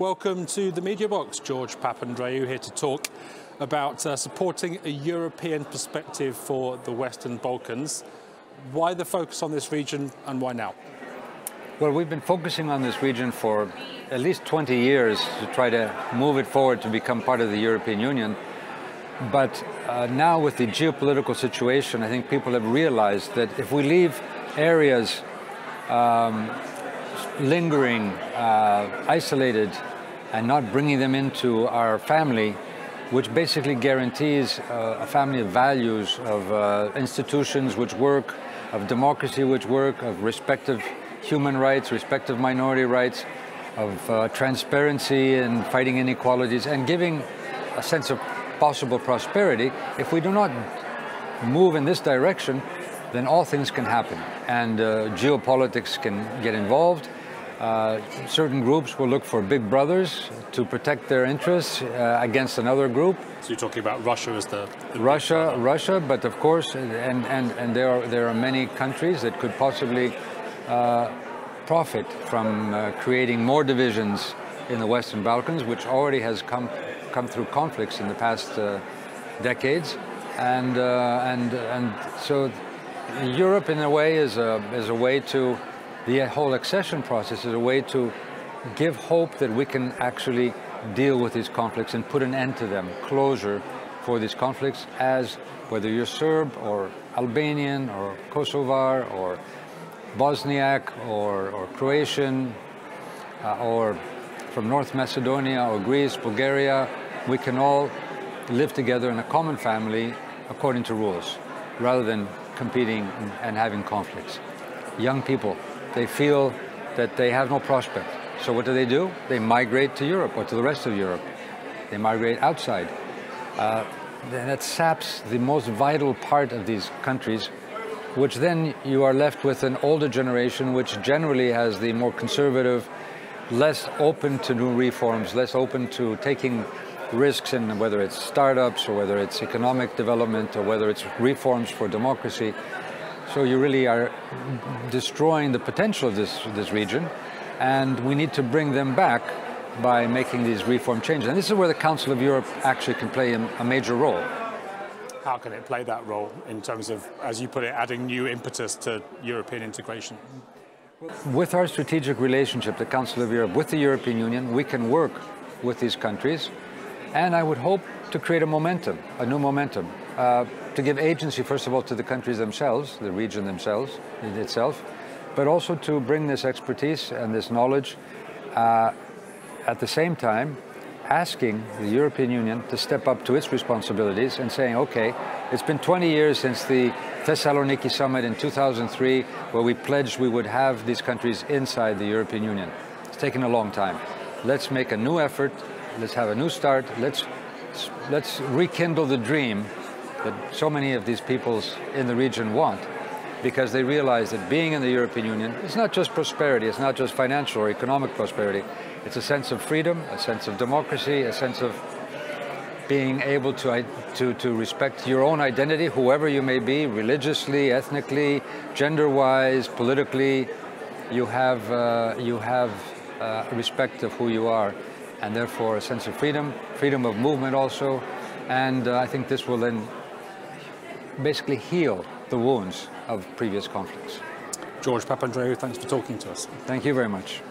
Welcome to the Media Box. George Papandreou here to talk about uh, supporting a European perspective for the Western Balkans. Why the focus on this region and why now? Well, we've been focusing on this region for at least 20 years to try to move it forward to become part of the European Union. But uh, now with the geopolitical situation, I think people have realized that if we leave areas um, lingering, uh, isolated, and not bringing them into our family, which basically guarantees uh, a family of values, of uh, institutions which work, of democracy which work, of respect of human rights, respect of minority rights, of uh, transparency and fighting inequalities, and giving a sense of possible prosperity. If we do not move in this direction, then all things can happen. And uh, geopolitics can get involved, uh, certain groups will look for big brothers to protect their interests uh, against another group. So you're talking about Russia as the, the Russia, Russia, but of course, and and and there are there are many countries that could possibly uh, profit from uh, creating more divisions in the Western Balkans, which already has come come through conflicts in the past uh, decades, and and and so Europe, in a way, is a is a way to the whole accession process is a way to give hope that we can actually deal with these conflicts and put an end to them, closure for these conflicts as whether you're Serb or Albanian or Kosovar or Bosniak or, or Croatian uh, or from North Macedonia or Greece, Bulgaria, we can all live together in a common family according to rules rather than competing and having conflicts. Young people they feel that they have no prospect. So what do they do? They migrate to Europe or to the rest of Europe. They migrate outside. Uh, that saps the most vital part of these countries, which then you are left with an older generation which generally has the more conservative, less open to new reforms, less open to taking risks in whether it's startups or whether it's economic development or whether it's reforms for democracy. So you really are destroying the potential of this, this region, and we need to bring them back by making these reform changes. And this is where the Council of Europe actually can play a, major role. How can it play that role in terms of, as you put it, adding new impetus to European integration? With our strategic relationship, the Council of Europe, with the European Union, we can work with these countries, and I would hope to create a momentum, a new momentum. Uh, to give agency, first of all, to the countries themselves, the region themselves, itself, but also to bring this expertise and this knowledge uh, at the same time asking the European Union to step up to its responsibilities and saying, okay, it's been 20 years since the Thessaloniki summit in 2003 where we pledged we would have these countries inside the European Union. It's taken a long time. Let's make a new effort. Let's have a new start. Let's, let's rekindle the dream that so many of these peoples in the region want because they realize that being in the European Union is not just prosperity, it's not just financial or economic prosperity, it's a sense of freedom, a sense of democracy, a sense of being able to, to, to respect your own identity, whoever you may be, religiously, ethnically, gender-wise, politically, you have, uh, you have uh, respect of who you are, and therefore a sense of freedom, freedom of movement also, and uh, I think this will then basically heal the wounds of previous conflicts. George Papandreou, thanks for talking to us. Thank you very much.